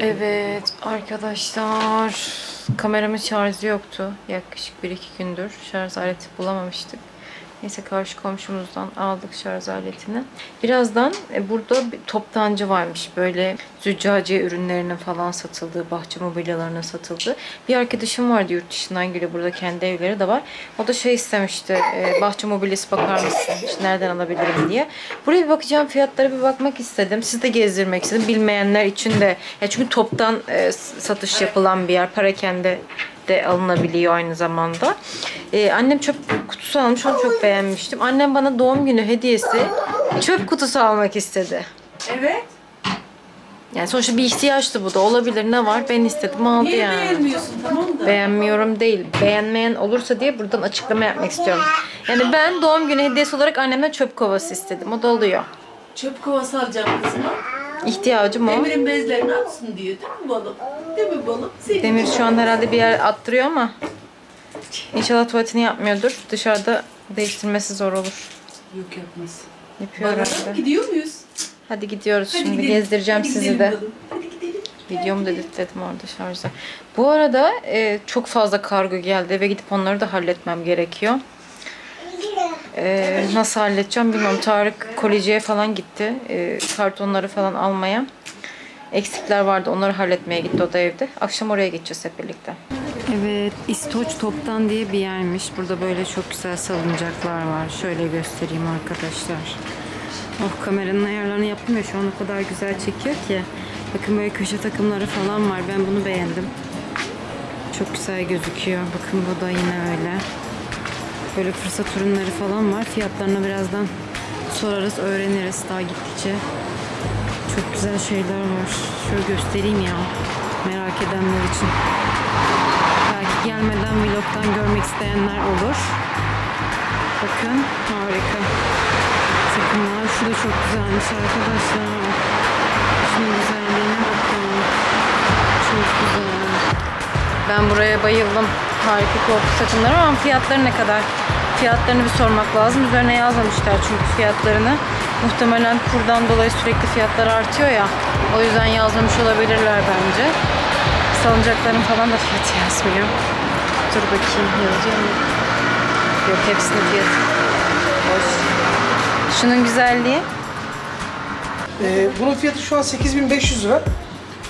Evet arkadaşlar kameramın şarjı yoktu. Yaklaşık 1-2 gündür şarj aleti bulamamıştık. Neyse karşı komşumuzdan aldık şarj aletini. Birazdan e, burada bir toptancı varmış. Böyle züccaciye ürünlerinin falan satıldığı, bahçe mobilyalarının satıldığı. Bir arkadaşım vardı yurt dışından geliyor. Burada kendi evleri de var. O da şey istemişti. e, bahçe mobilyası bakar mısın? İşte nereden alabilirim diye. Buraya bir bakacağım. Fiyatlara bir bakmak istedim. Siz de gezdirmek istedim. Bilmeyenler için de. Ya çünkü toptan e, satış yapılan bir yer. Parakende de alınabiliyor aynı zamanda. Ee, annem çöp kutusu almış. Onu çok beğenmiştim. Annem bana doğum günü hediyesi çöp kutusu almak istedi. Evet. Yani sonuçta bir ihtiyaçtı bu da. Olabilir ne var? Ben istedim aldı Niye yani. beğenmiyorsun tamam da? Beğenmiyorum değil. Beğenmeyen olursa diye buradan açıklama yapmak istiyorum. Yani ben doğum günü hediyesi olarak annemden çöp kovası istedim. O da oluyor. Çöp kovası alacağım kızıma. İhtiyacım o. Emir'in bezlerini atsın diye değil mi balım? Değil mi balım? Senin Demir şu an herhalde bir yer attırıyor ama inşallah tuvaletini yapmıyordur. Dışarıda değiştirmesi zor olur. Yok yapmaz. Yapıyor Bana herhalde. gidiyor muyuz? Hadi gidiyoruz Hadi şimdi. gidelim. Gezdireceğim Hadi sizi gidelim de. balım. Hadi gidelim. Videomu da editledim orada şarjda. Bu arada e, çok fazla kargo geldi. Eve gidip onları da halletmem gerekiyor. E, nasıl halledeceğim bilmiyorum. Tarık kolejiye falan gitti. E, kartonları falan almaya. Eksikler vardı. Onları halletmeye gitti o da evde. Akşam oraya gideceğiz hep birlikte. Evet, İstoç Toptan diye bir yermiş. Burada böyle çok güzel salıncaklar var. Şöyle göstereyim arkadaşlar. Oh kameranın ayarlarını yaptım ya şu an o kadar güzel çekiyor ki. Bakın böyle köşe takımları falan var. Ben bunu beğendim. Çok güzel gözüküyor. Bakın bu da yine öyle. Böyle fırsat ürünleri falan var. Fiyatlarını birazdan sorarız, öğreniriz daha gittikçe. Çok güzel şeyler var. Şöyle göstereyim ya. Merak edenler için. Belki gelmeden vlogdan görmek isteyenler olur. Bakın harika. Sakınlar. Şu da çok güzelmiş arkadaşlar. Şunun güzelliğine bakın. Çok güzel. Ben buraya bayıldım. Harika korku takımları ama fiyatları ne kadar? Fiyatlarını bir sormak lazım. Üzerine yazmamışlar çünkü fiyatlarını. Muhtemelen kurdan dolayı sürekli fiyatlar artıyor ya. O yüzden yazmamış olabilirler bence. Salıncakların falan da fiyatı yazmıyor. Dur bakayım yazıyor mu? Yok hepsinin fiyatı. Boş. Şunun güzelliği. Ee, bunun fiyatı şu an 8500 lira.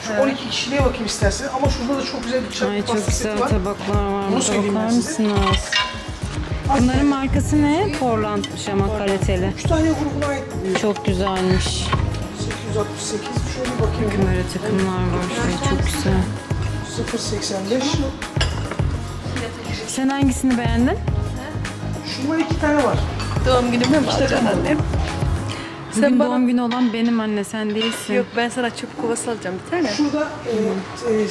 Şu 12 kişiliğe bakayım isterseniz ama şurada da çok güzel bir çay Ay çok güzel var. tabaklar var. Bunu söyleyeyim ben size. mısınız? Bunların markası ne? Portland'mış ama kaliteli. 3 tane grubuna ait bu. Çok güzelmiş. 868 şöyle bir bakayım. Böyle takımlar var. Ay, çok güzel. 085. Sen hangisini beğendin? Şundan iki tane var. Doğum günüme mi alacaksın annem? Bugün doğum günü olan benim anne sen değilsin. Yok ben sana çöp kovası alacağım bir tane. Şurada e, e,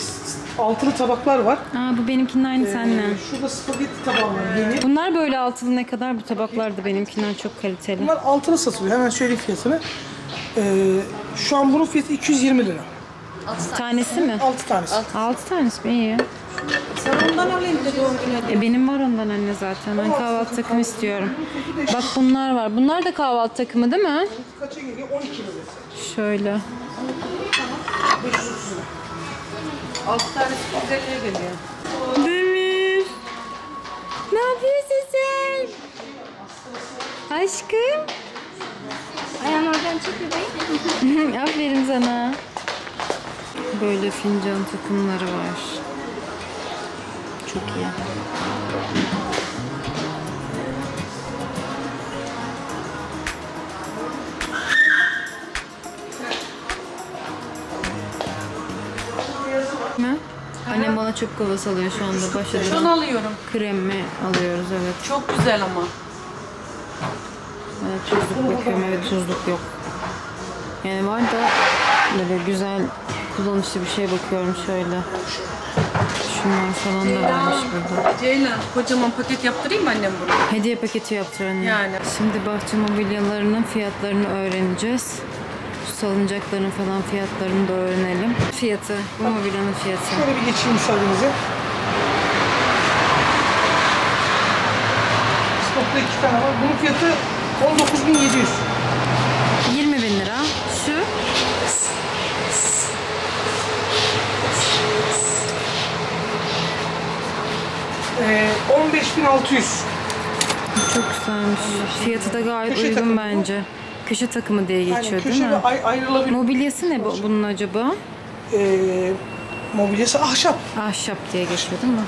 altılı tabaklar var. Aa bu benimkinin anne. Ee, şurada spagetti tabağı var yeni. Bunlar böyle altılı ne kadar? Bu tabaklar da benimkinden çok kaliteli. Bunlar altılı satılıyor. Hemen söyleyeyim fiyatını. Ee, şu an bunun fiyatı 220 lira. Tanesi mi? 6 tanesi. Altı tanesi mi? iyi. Sen ondan alayım da doğum günü E benim var ondan anne zaten. Ben kahvaltı takımı istiyorum. Bak bunlar var. Bunlar da kahvaltı takımı değil mi? Kaça geliyor? 12 lira. Şöyle. 530 lira. 6 tanesi 150'ye geliyor. Demir. Ne yapıyorsun sen? Aşkım. Ayağını oradan çek bebeğim. Aferin sana. Böyle fincan takımları var. Çok iyi. Ne? Annem bana çöp kovası alıyor şu anda. Başladı. Şunu alıyorum. Krem mi alıyoruz evet. Çok güzel ama. Evet, tuzluk bakıyorum. Evet tuzluk yok. Yani var da böyle güzel kullanışlı bir şey bakıyorum şöyle. Şunlar falan da varmış burada. Ceylan kocaman paket yaptırayım mı annem bunu? Hediye paketi yaptır anne. Yani. Şimdi bahçe mobilyalarının fiyatlarını öğreneceğiz. Şu salıncakların falan fiyatlarını da öğrenelim. Fiyatı, bu mobilyanın fiyatı. Şöyle bir geçeyim müsaadenizle. Stokta iki tane var. Bunun fiyatı 19.700. 20 bin lira. Şu 15600. Çok güzelmiş. Fiyatı da gayet Köşe uygun takımı bence. Köşe takımı diye Yani geçiyor değil köşe mi? ve ay- ayrılabilir. Mobilyası ne bu, bunun acaba? Ee, mobilyası ahşap. Ahşap diye geçiyor değil mi?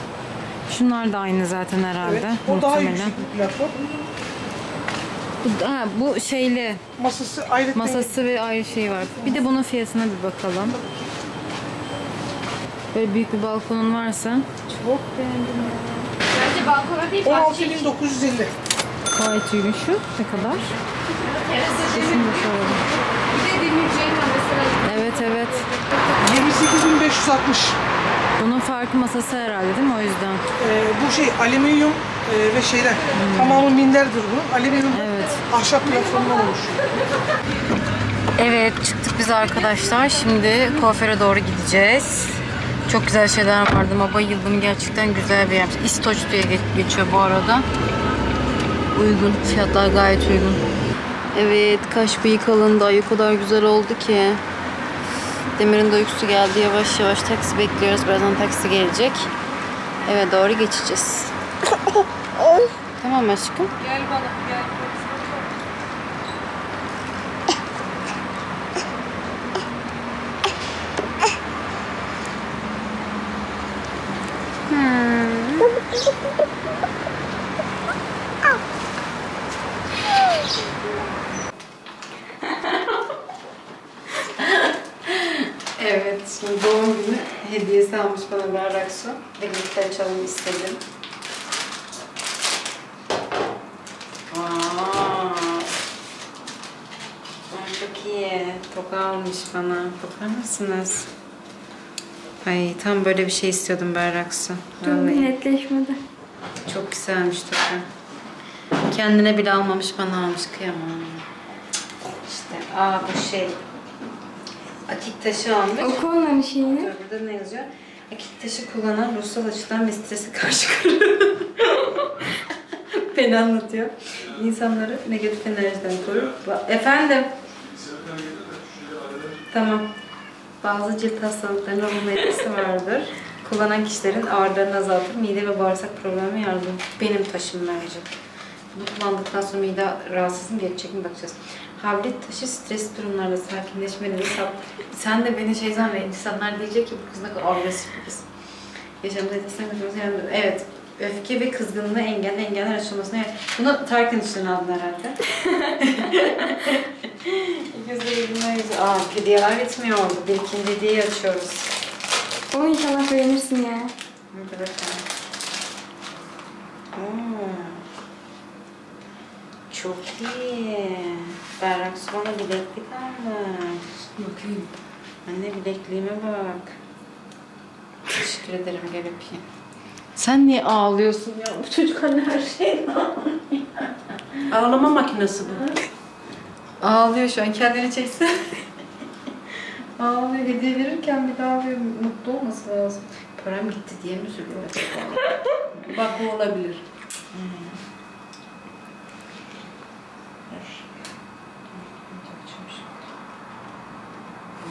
Şunlar da aynı zaten herhalde. Evet. O daha muhtemelen. yüksek bir platform. Bu, ha, bu şeyli Masası ayrı masası ve ayrı şey var. Bir de bunun fiyatına bir bakalım. Böyle büyük bir balkonun varsa çok beğendim. Bence balkona değil bahçeye. 16950. Gayet uygun şu. Ne kadar? Terasa Şunu da soralım. Bir de demirciğin mesela. Evet evet. 28560. Bunun farkı masası herhalde değil mi o yüzden? Ee, bu şey alüminyum e, ve şeyden. Tamamı minderdir bunun. Alüminyum ve Evet. ahşap platformdan oluşuyor. Evet çıktık biz arkadaşlar. Şimdi kuaföre doğru gideceğiz. Çok güzel şeyler vardı ama bayıldım. Gerçekten güzel bir yer. İstoç diye geç- geçiyor bu arada. Uygun. Fiyatlar gayet uygun. Evet kaş bıyık alındı. Ay o kadar güzel oldu ki. Demir'in de uykusu geldi. Yavaş yavaş taksi bekliyoruz. Birazdan taksi gelecek. Eve doğru geçeceğiz. tamam aşkım. Gel bana gel. Evet, şimdi doğum günü hediyesi almış bana Berrak Su. Birlikte açalım istedim. Aa, çok iyi. Toka almış bana. Bakar mısınız? Ay tam böyle bir şey istiyordum Berrak Su. Vallahi. Netleşmedi. Çok güzelmiş toka. Kendine bile almamış bana almış. Kıyamam. İşte aa bu şey. Akik taşı almış. Oku onların şeyini. Dur, Burada ne yazıyor? Akik taşı kullanan ruhsal açıdan ve strese karşı koruyor. Beni anlatıyor. İnsanları negatif enerjiden korur. Efendim? Tamam. Bazı cilt hastalıklarının olumlu etkisi vardır. Kullanan kişilerin ağrılarını azaltır, mide ve bağırsak problemi yardım. Benim taşım bence. Bunu kullandıktan sonra mide rahatsız mı geçecek mi bakacağız. Havlit taşı stres durumlarda sakinleşmeli ve sap. Sen de beni şey zannet, insanlar diyecek ki bu kız ne kadar agresif bir kız. Yaşamda etkisine götürmesi Evet, öfke ve kızgınlığı engelle, engeller aşılmasına yardım. Bunu Tarkan için aldın herhalde. Güzel, güzel. Aa, hediyeler bitmiyor orada. Bir ikinci hediyeyi açıyoruz. Onu inşallah beğenirsin ya. Bakalım. Oo. Çok iyi. Berrak Su bana bileklik almış. Bakayım. Anne bilekliğime bak. Teşekkür ederim gel öpeyim. Sen niye ağlıyorsun ya? Bu çocuk hani her şeyden Ağlama makinesi bu. Ağlıyor şu an kendini çekse. ağlıyor hediye verirken bir daha ağlıyor. Mutlu olması lazım. Param gitti diye mi üzülüyor? Bak bu olabilir.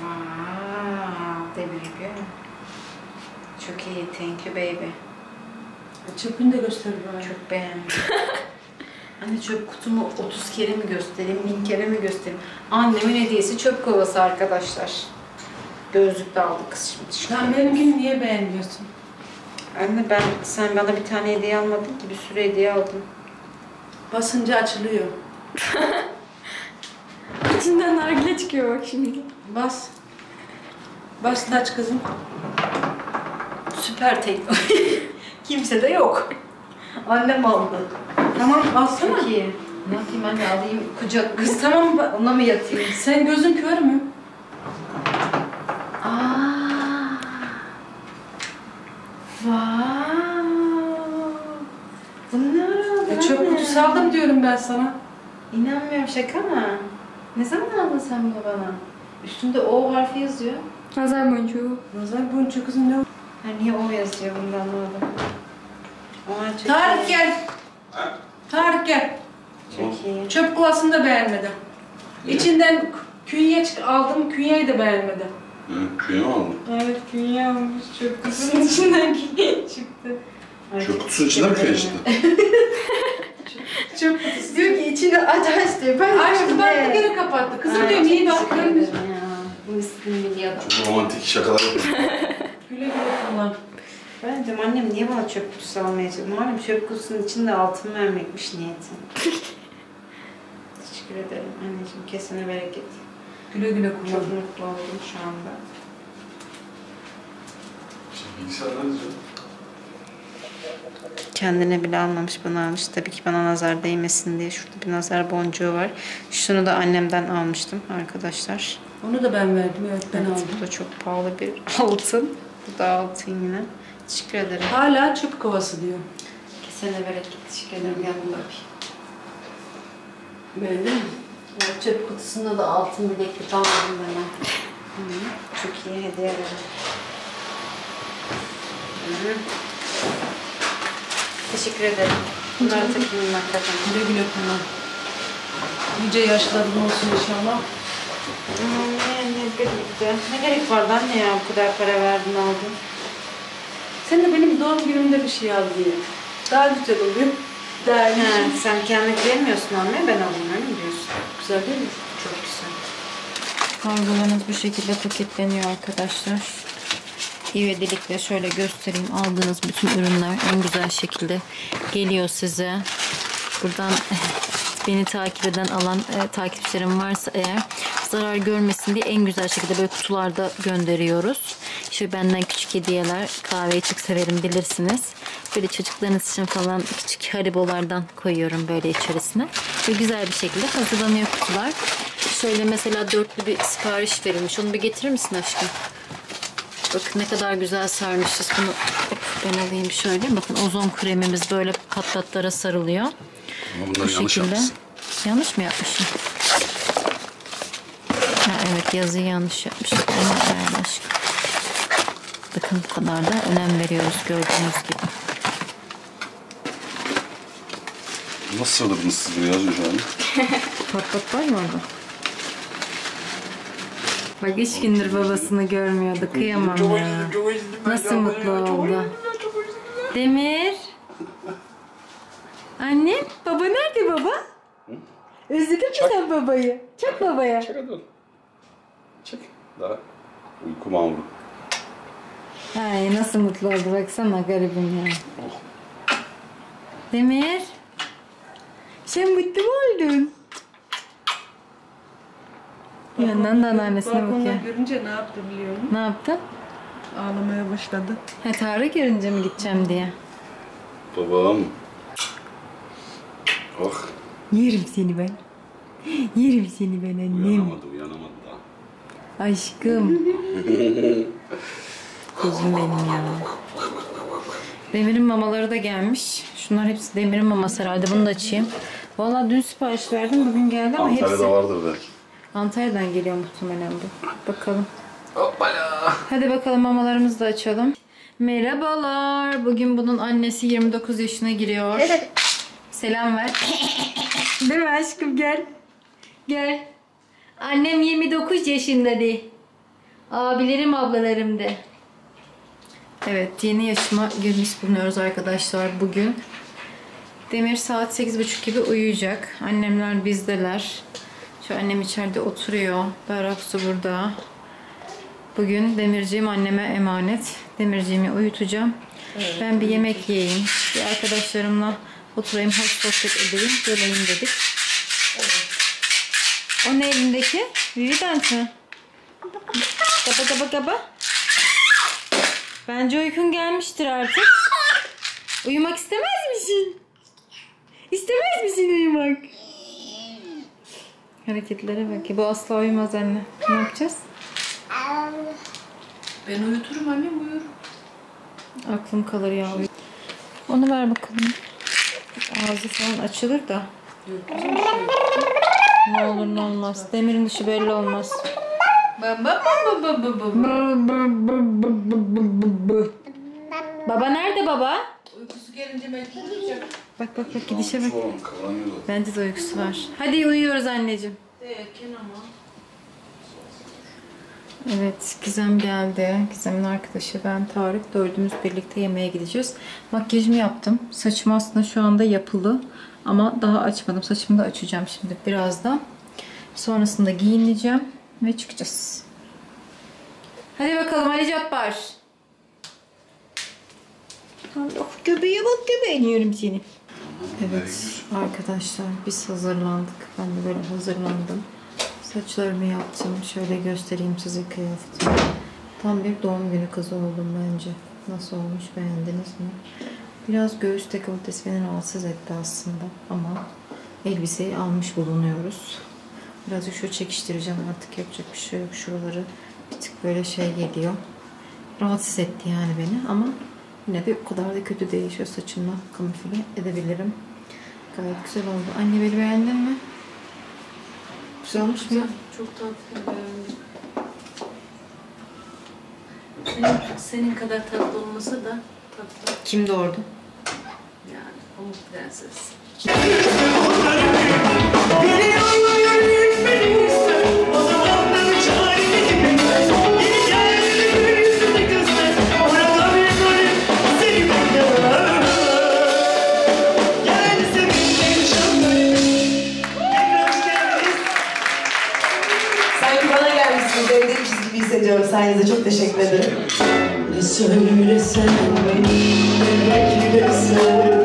Wow, baby gibi. Çok iyi, thank you baby. Çöpünü de göster bana. Çok beğendim. Anne çöp kutumu 30 kere mi göstereyim, 1000 kere mi göstereyim? Annemin hediyesi çöp kovası arkadaşlar. Gözlük de aldı kız şimdi. Sen benimkini niye beğenmiyorsun? Anne ben, sen bana bir tane hediye almadın ki, bir sürü hediye aldın. Basınca açılıyor. İçinden nargile çıkıyor bak şimdi. Bas. Bas aç kızım. Süper teknoloji. Kimse de yok. Annem aldı. Tamam alsana. Çok iyi. Ne yapayım anne alayım kucak Kız tamam ba- Ona mı yatayım? sen gözün kör mü? Aa. Wow. Aldın E, çöp kutusu aldım diyorum ben sana. İnanmıyorum şaka mı? Ne zaman aldın sen bunu bana? Üstünde O harfi yazıyor. Nazar boncuğu. Nazar boncuğu kızım ne? Ha niye O yazıyor bunu da anlamadım. Çok Tarık gel. Tarık gel. Çok iyi. Çöp kovasını da beğenmedim. İçinden künye çık- aldım, künyeyi de beğenmedim. Hı, kıyım aldım. Evet künye almış çok kızın içinden künye çıktı. Çöp kutusunun içinde mi kayıştı? Çöp kutusu. Diyor ki içini aç aç diyor. Ben Açtı baktı geri kapattı. Kızım diyor niye bakıyorsun? Bu ismini biliyordum. Çok romantik şakalar yapıyor. Güle güle kullan. Ben dedim annem niye bana çöp kutusu almaya çalışıyor? Malum çöp kutusunun içinde altın vermekmiş niyetim. Teşekkür ederim anneciğim. Kesene bereket. Güle güle Çok kullan. mutlu oldum şu anda. Bilgisayar nerede canım? Kendine bile almamış bana almış. Tabii ki bana nazar değmesin diye. Şurada bir nazar boncuğu var. Şunu da annemden almıştım arkadaşlar. Onu da ben verdim. Evet ben Evet, aldım. bu da çok pahalı bir altın. Bu da altın yine. Teşekkür ederim. Hala çöp kovası diyor. Kesene bereket. Teşekkür ederim. Gel bunu öpeyim. Beğendin mi? O çöp kutusunda da altın bileklik aldım ben. Hı, Çok iyi hediyeler. Hı. Teşekkür ederim. Bunları takayım kafama. Güle güle kullan. Nice yaşların olsun inşallah. Ne, ne birlikte. Ne gerek vardı anne ya bu kadar para verdin aldın. Sen de benim doğum günümde bir şey al diye. Daha güzel oluyor. Değerli. He, sen kendin vermiyorsun almaya ben alayım öyle mi diyorsun? Güzel değil mi? Çok güzel. Kargolarınız bu şekilde paketleniyor arkadaşlar. İvedilikle şöyle göstereyim. Aldığınız bütün ürünler en güzel şekilde geliyor size. Buradan beni takip eden alan e, takipçilerim varsa eğer zarar görmesin diye en güzel şekilde böyle kutularda gönderiyoruz. İşte benden küçük hediyeler kahveyi çok severim bilirsiniz. Böyle çocuklarınız için falan küçük haribolardan koyuyorum böyle içerisine. Ve güzel bir şekilde hazırlanıyor kutular. Şöyle mesela dörtlü bir sipariş verilmiş. Onu bir getirir misin aşkım? Bakın ne kadar güzel sarmışız. Bunu ben alayım şöyle. Bakın ozon kremimiz böyle patlatlara sarılıyor. Ama Bu bunları yanlış şekilde. yapmışsın. Yanlış mı yapmışım? Yazıyı yanlış. Ama değerli aşkım. Bakın bu kadar da önem veriyoruz gördüğünüz gibi. Nasıl sıraladınız siz bunu yazıyor şu an? Pat pat var mı orada? Bak üç gündür babasını görmüyordu. Kıyamam ya. Nasıl mutlu oldu. Demir. Annem. Baba nerede baba? Özledin mi sen babayı? Çak babaya. Çek hadi Çek. Daha uyku mamuru. Ay nasıl mutlu oldu baksana garibim ya. Demir. Sen mutlu mu oldun? Bir yandan da anneannesine bakıyor. görünce ne yaptı biliyor musun? Ne yaptın? Ağlamaya başladı. Ha Tarık görünce mi gideceğim diye. Babam. Ah. Yerim seni ben. Yerim seni ben annem. Uyanamadı uyanamadı. Aşkım. Kuzum benim ya. Demir'in mamaları da gelmiş. Şunlar hepsi Demir'in maması herhalde. Bunu da açayım. Valla dün sipariş verdim. Bugün geldi ama hepsi Antalya'da vardır belki. Antalya'dan geliyor muhtemelen bu. Bakalım. Hoppala. Hadi bakalım mamalarımızı da açalım. Merhabalar. Bugün bunun annesi 29 yaşına giriyor. Selam ver. Değil mi aşkım gel. Gel. Annem 29 yaşında de. Abilerim ablalarım de. Evet yeni yaşıma girmiş bulunuyoruz arkadaşlar bugün. Demir saat 8.30 gibi uyuyacak. Annemler bizdeler. Şu annem içeride oturuyor. Berrak su burada. Bugün Demirciğim anneme emanet. Demirciğimi uyutacağım. Ben bir yemek yiyeyim. Bir arkadaşlarımla oturayım, hoş sohbet edeyim. Geleyim dedik. O ne elindeki? Vivident mi? Kaba kaba kaba. Bence uykun gelmiştir artık. Uyumak istemez misin? İstemez misin uyumak? Hareketlere bak. Bu asla uyumaz anne. Ne yapacağız? Ben uyuturum annem uyurum. Aklım kalır ya. Onu ver bakalım. Ağzı falan açılır da. Ne olur ne olmaz. Demirin dışı belli olmaz. Baba baba baba baba. Baba nerede baba? Uykusu gelince belki uyuyacak. Bak bak bak gidişe bak. Bence de uykusu var. Hadi uyuyoruz anneciğim. Erken ama. Evet, Gizem geldi. Gizem'in arkadaşı ben, Tarık. Dördümüz birlikte yemeğe gideceğiz. Makyajımı yaptım. Saçım aslında şu anda yapılı. Ama daha açmadım. Saçımı da açacağım şimdi birazdan. Sonrasında giyineceğim ve çıkacağız. Hadi bakalım Ali Cabbar. Allah göbeğe bak göbeğini yiyorum seni. Evet arkadaşlar biz hazırlandık. Ben de böyle hazırlandım. Saçlarımı yaptım. Şöyle göstereyim size kıyafetimi. Tam bir doğum günü kızı oldum bence. Nasıl olmuş beğendiniz mi? Biraz göğüs dekoltesi beni rahatsız etti aslında ama elbiseyi almış bulunuyoruz. Birazcık şu çekiştireceğim artık yapacak bir şey yok. Şuraları bir tık böyle şey geliyor. Rahatsız etti yani beni ama yine de o kadar da kötü değil. Şu saçımla kamufle edebilirim. Gayet güzel oldu. Anne beni beğendin mi? Güzel olmuş mu? Çok tatlı. Senin, senin kadar tatlı olmasa da Kim doğurdu? yani. Pamuk prenses. Sanki bana gelmişsiniz, evdeymişiz gibi hissediyorum sayenizde. Çok teşekkür ederim. Söylesen beni, ne beklesen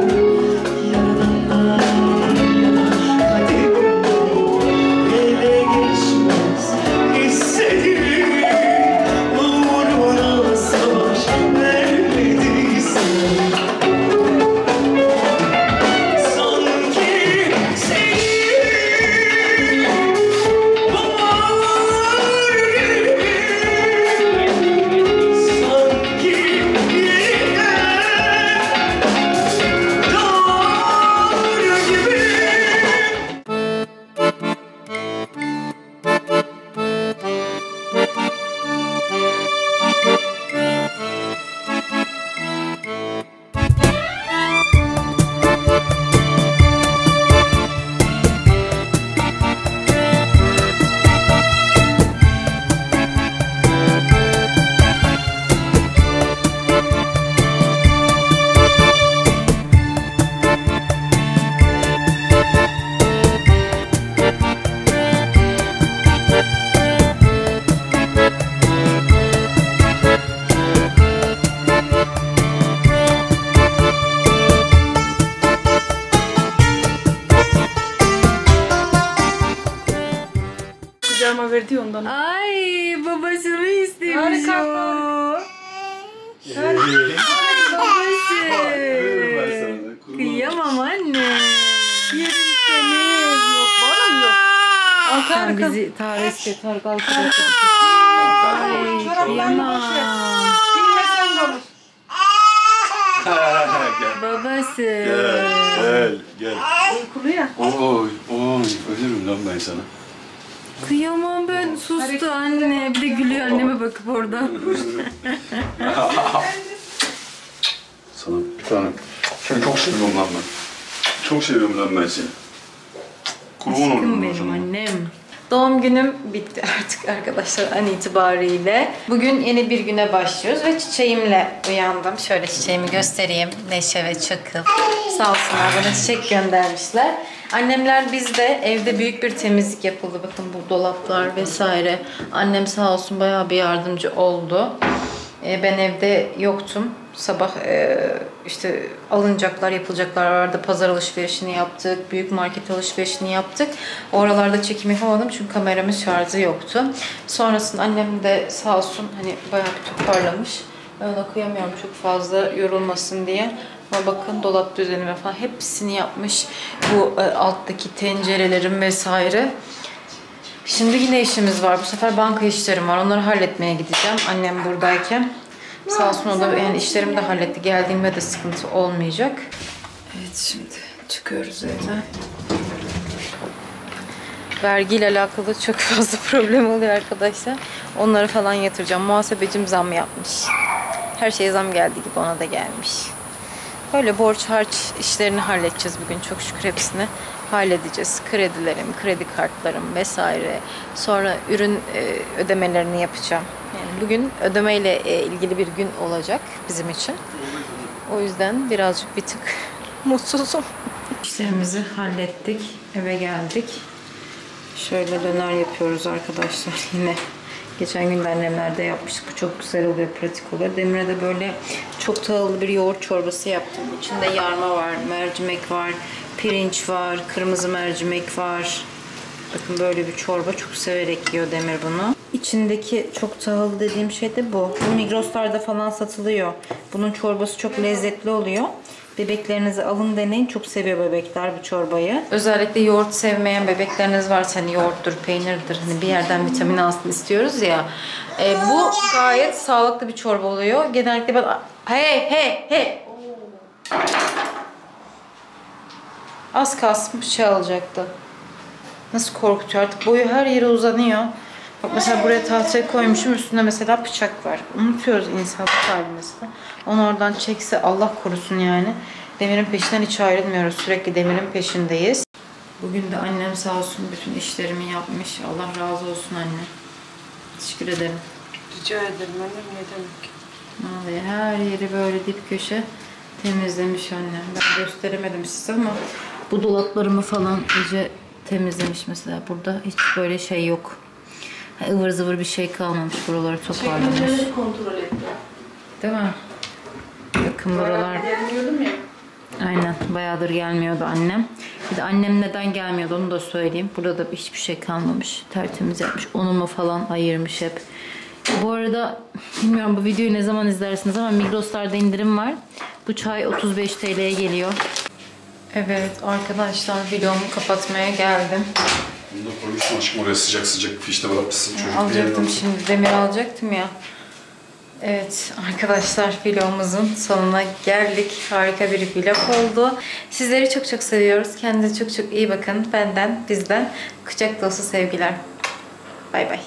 Al Sen Tarık. bizi Tarık Tarık al Ay kıyamam. Bilmesen de olur. gel. Babası. Gel, gel. Uykulu ya. Oy, oy, ölürüm lan ben sana. Kıyamam ben sustu anne. Bir de gülüyor anneme bakıp orada. Sana bir tane. Seni çok seviyorum lan ben. Çok seviyorum lan ben seni. Kurban olurum ben benim sana. annem. Doğum günüm bitti artık arkadaşlar an itibariyle. Bugün yeni bir güne başlıyoruz ve çiçeğimle uyandım. Şöyle çiçeğimi göstereyim. Neşe ve Çakıl. Sağ olsunlar bana çiçek göndermişler. Annemler bizde evde büyük bir temizlik yapıldı. Bakın bu dolaplar vesaire. Annem sağ olsun bayağı bir yardımcı oldu. E, Ben evde yoktum. Sabah e, işte alınacaklar, yapılacaklar vardı. Pazar alışverişini yaptık, büyük market alışverişini yaptık. Oralarda çekim yapamadım çünkü kameramın şarjı yoktu. Sonrasında annem de sağ olsun hani bayağı bir toparlamış. Ben ona kıyamıyorum çok fazla yorulmasın diye. Ama bakın dolap düzenime falan hepsini yapmış. Bu e, alttaki tencerelerim vesaire. Şimdi yine işimiz var. Bu sefer banka işlerim var. Onları halletmeye gideceğim. Annem buradayken. Sağ olsun o da yani işlerimi de halletti. Geldiğimde de sıkıntı olmayacak. Evet şimdi çıkıyoruz evden. Vergiyle alakalı çok fazla problem oluyor arkadaşlar. Onları falan yatıracağım. Muhasebecim zam yapmış. Her şeye zam geldi gibi ona da gelmiş. Böyle borç harç işlerini halledeceğiz bugün çok şükür hepsini halledeceğiz. Kredilerim, kredi kartlarım vesaire. Sonra ürün e, ödemelerini yapacağım. Yani bugün ödemeyle e, ilgili bir gün olacak bizim için. O yüzden birazcık bir tık mutsuzum. İşlerimizi hallettik. Eve geldik. Şöyle döner yapıyoruz arkadaşlar yine. Geçen gün de annemlerde yapmıştık. Çok güzel oluyor, pratik oluyor. Demir'e de böyle çok tahıllı bir yoğurt çorbası yaptım. İçinde yarma var, mercimek var, pirinç var, kırmızı mercimek var. Bakın böyle bir çorba çok severek yiyor Demir bunu. İçindeki çok tahıllı dediğim şey de bu. Bu Migros'larda falan satılıyor. Bunun çorbası çok lezzetli oluyor. Bebeklerinizi alın deneyin. Çok seviyor bebekler bu çorbayı. Özellikle yoğurt sevmeyen bebekleriniz varsa hani yoğurttur, peynirdir. Hani bir yerden vitamin alsın istiyoruz ya. E, bu gayet sağlıklı bir çorba oluyor. Genellikle ben... Hey hey hey! Az kalsın bıçağı şey alacaktı. Nasıl korkutuyor artık boyu her yere uzanıyor. Bak mesela buraya tahtaya koymuşum üstünde mesela bıçak var. Unutuyoruz insanlık halimizde. Onu oradan çekse Allah korusun yani. Demir'in peşinden hiç ayrılmıyoruz. Sürekli Demir'in peşindeyiz. Bugün de annem sağ olsun bütün işlerimi yapmış. Allah razı olsun anne. Teşekkür ederim. Rica ederim annem ne demek. Vallahi her yeri böyle dip köşe temizlemiş annem. Ben gösteremedim size ama bu dolaplarımı falan iyice temizlemiş mesela. Burada hiç böyle şey yok. Ivır zıvır bir şey kalmamış. Buraları toparlamış. Çekmeceleri kontrol ettim. Değil mi? Bakın buralar Gelmiyordum ya. Aynen. Bayağıdır gelmiyordu annem. Bir de annem neden gelmiyordu onu da söyleyeyim. Burada da hiçbir şey kalmamış. Tertemiz yapmış. Unumu falan ayırmış hep. Bu arada bilmiyorum bu videoyu ne zaman izlersiniz ama Migros'larda indirim var. Bu çay 35 TL'ye geliyor. Evet arkadaşlar vlogumu kapatmaya geldim. Bunu da koymuşsun aşkım oraya sıcak sıcak fişte bırakmışsın. Çocuk Alacaktım şimdi demir alacaktım ya. Evet arkadaşlar vlogumuzun sonuna geldik. Harika bir vlog oldu. Sizleri çok çok seviyoruz. Kendinize çok çok iyi bakın. Benden, bizden kucak dolusu sevgiler. Bay bay.